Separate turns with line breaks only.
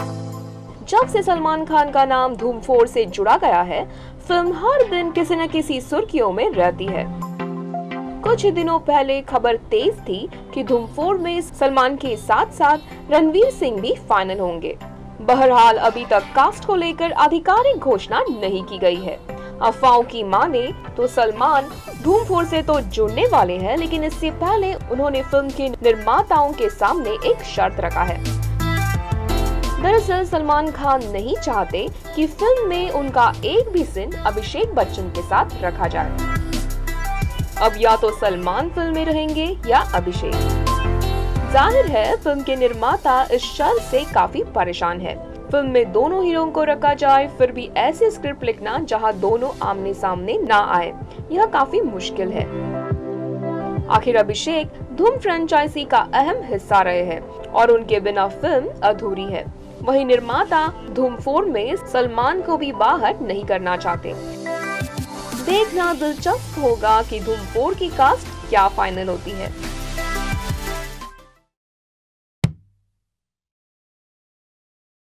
जब से सलमान खान का नाम धूम फोर से जुड़ा गया है, फ़िल्म हर दिन किसी न किसी सुर्खियों में रहती है। कुछ दिनों पहले खबर तेज थी कि धूम फोर में सलमान के साथ साथ रणवीर सिंह भी फाइनल होंगे। बहरहाल, अभी तक कास्ट को लेकर आधिकारिक घोषणा नहीं की गई है। अफवाहों की माने तो सलमान धूम फोर से तो जुड़ने वाले हैं, लेकिन इससे पहले उन्होंने फ़िल्म के निर्माताओं के सामने एक शर्त रखा है। दरअसल सलमान खान नहीं चाहते कि फ़िल्म में उनका एक भी सीन अभिषेक बच्चन के साथ रखा जाए। अब या तो सलमान फ़िल्म में रहेंगे या अभिषेक। ज़ाहिर है, फ़िल्म के निर्माता इस शर्त से काफ़ी परेशान है। फ़िल्म में दोनों हीरो को रखा जाए, फिर भी ऐसी स्क्रिप्ट लिखना जहाँ दोनों आमने सामने ना आए, यह काफ़ी मुश्किल है। आखिर अभिषेक धूम फ्रेंचाइजी का अहम हिस्सा रहे हैं और उनके बिना फ़िल्म अधूरी है। वही निर्माता धूम फोर में सलमान को भी बाहर नहीं करना चाहते। देखना दिलचस्प होगा कि धूम फोर की कास्ट क्या फाइनल होती है।